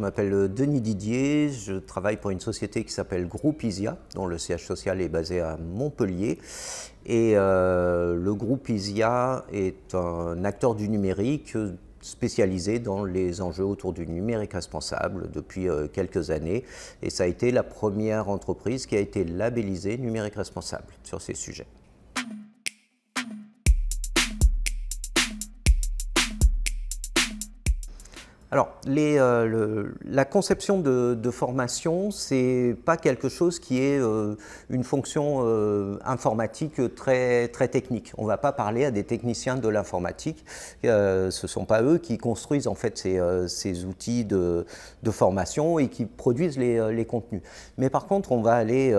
je m'appelle Denis Didier, je travaille pour une société qui s'appelle Groupe ISIA, dont le siège social est basé à Montpellier. Et euh, le groupe ISIA est un acteur du numérique spécialisé dans les enjeux autour du numérique responsable depuis euh, quelques années. Et ça a été la première entreprise qui a été labellisée numérique responsable sur ces sujets. Alors, euh, la conception de, formation, ce n'est pas quelque chose qui est euh, une fonction euh, informatique très, très technique. On ne va pas parler à des techniciens de l'informatique. ce ne sont pas eux qui construisent en fait ces, outils de, formation et qui produisent les, contenus. Mais par contre, on va aller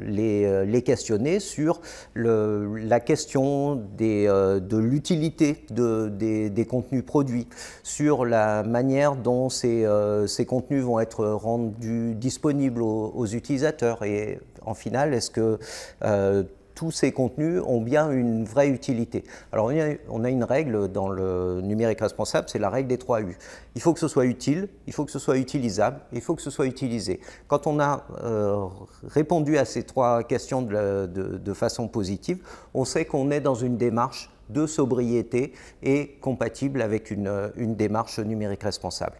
les, questionner sur la question de l'utilité des, des contenus produits, sur la manière dont euh, ces, contenus vont être rendus disponibles aux, utilisateurs et en final, est-ce que euh, tous ces contenus ont bien une vraie utilité? Alors on a une règle dans le numérique responsable, c'est la règle des 3 U. Il faut que ce soit utile, il faut que ce soit utilisable, il faut que ce soit utilisé. Quand on a euh, répondu à ces trois questions de façon positive, on sait qu'on est dans une démarche de sobriété et compatible avec une, démarche numérique responsable.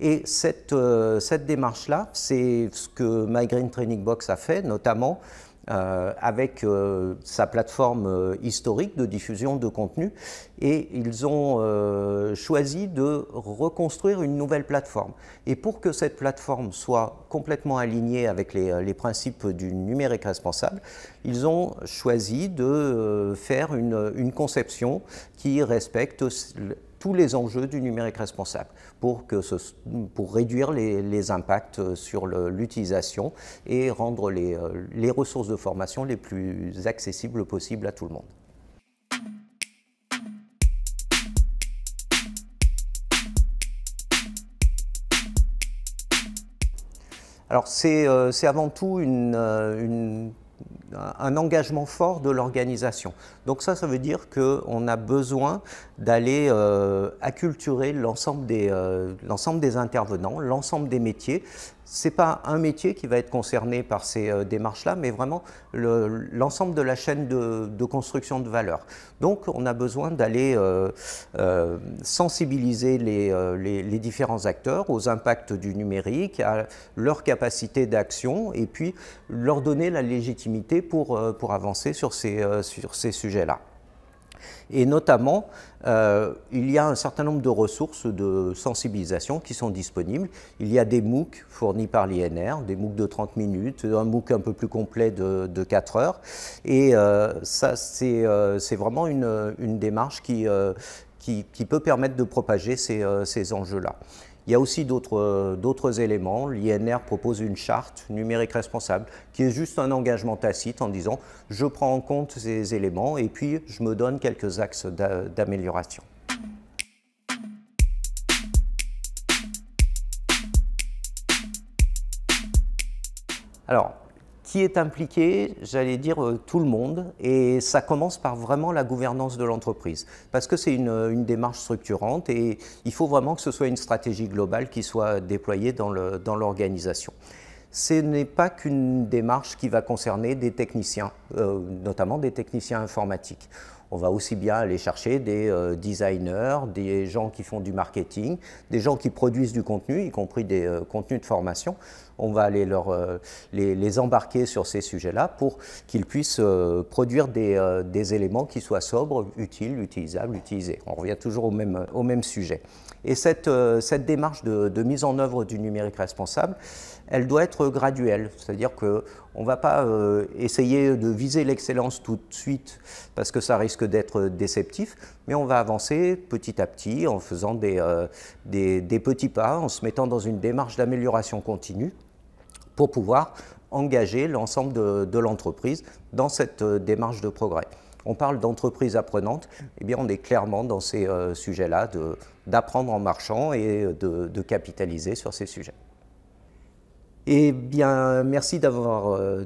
Et cette, euh, cette démarche-là, c'est ce que My Training Box a fait, notamment euh, avec euh, sa plateforme euh, historique de diffusion de contenu et ils ont choisi de reconstruire une nouvelle plateforme. Et pour que cette plateforme soit complètement alignée avec les, principes du numérique responsable, ils ont choisi de faire une conception qui respecte tous les enjeux du numérique responsable pour, que pour réduire les, impacts sur l'utilisation et rendre les, euh, les ressources de formation les plus accessibles possibles à tout le monde. Alors c'est euh, avant tout euh, une un engagement fort de l'organisation. Donc ça, ça veut dire qu'on a besoin d'aller euh, acculturer l'ensemble des, euh, intervenants, l'ensemble des métiers, n'est pas un métier qui va être concerné par ces euh, démarches-là, mais vraiment l'ensemble de la chaîne de, construction de valeur. Donc on a besoin d'aller euh, euh, sensibiliser les, différents acteurs aux impacts du numérique, à leur capacité d'action, et puis leur donner la légitimité pour, pour avancer sur ces, sur ces sujets-là. Et notamment, euh, il y a un certain nombre de ressources de sensibilisation qui sont disponibles. Il y a des MOOC fournis par l'INR, des MOOC de 30 minutes, un MOOC un peu plus complet de, 4 heures. Et euh, ça, euh, c'est vraiment une, démarche qui, peut permettre de propager ces enjeux-là. Il y a aussi d'autres éléments. L'INR propose une charte numérique responsable qui est juste un engagement tacite en disant je prends en compte ces éléments et puis je me donne quelques axes d'amélioration. Alors, qui est impliqué J'allais dire euh, tout le monde. Et ça commence par vraiment la gouvernance de l'entreprise. Parce que c'est une, démarche structurante et il faut vraiment que ce soit une stratégie globale qui soit déployée dans l'organisation. Ce n'est pas qu'une démarche qui va concerner des techniciens, euh, notamment des techniciens informatiques. On va aussi bien aller chercher des euh, designers, des gens qui font du marketing, des gens qui produisent du contenu, y compris des euh, contenus de formation. On va aller euh, les, embarquer sur ces sujets-là pour qu'ils puissent produire des, éléments qui soient sobres, utiles, utilisables, utilisés. On revient toujours au même, au même sujet. Et cette, cette démarche de, de, mise en œuvre du numérique responsable, elle doit être graduelle. C'est-à-dire qu'on ne va pas essayer de viser l'excellence tout de suite parce que ça risque d'être déceptif, mais on va avancer petit à petit en faisant des, euh, des, petits pas, en se mettant dans une démarche d'amélioration continue pour pouvoir engager l'ensemble de, l'entreprise dans cette euh, démarche de progrès. On parle d'entreprise apprenante, eh bien on est clairement dans ces euh, sujets-là, d'apprendre en marchant et de capitaliser sur ces sujets. Eh bien, merci d'avoir euh,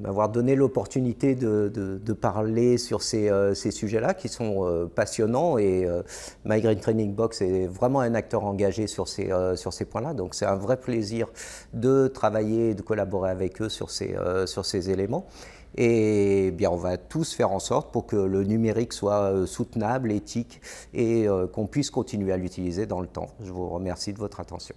m'avoir donné l'opportunité de, de, parler sur ces, euh, ces sujets-là qui sont euh, passionnants et My Training Box est vraiment un acteur engagé sur ces, sur ces points-là. Donc c'est un vrai plaisir de travailler et de collaborer avec eux sur ces, sur ces éléments. Et eh bien, on va tous faire en sorte pour que le numérique soit soutenable, éthique et qu'on puisse continuer à l'utiliser dans le temps. Je vous remercie de votre attention.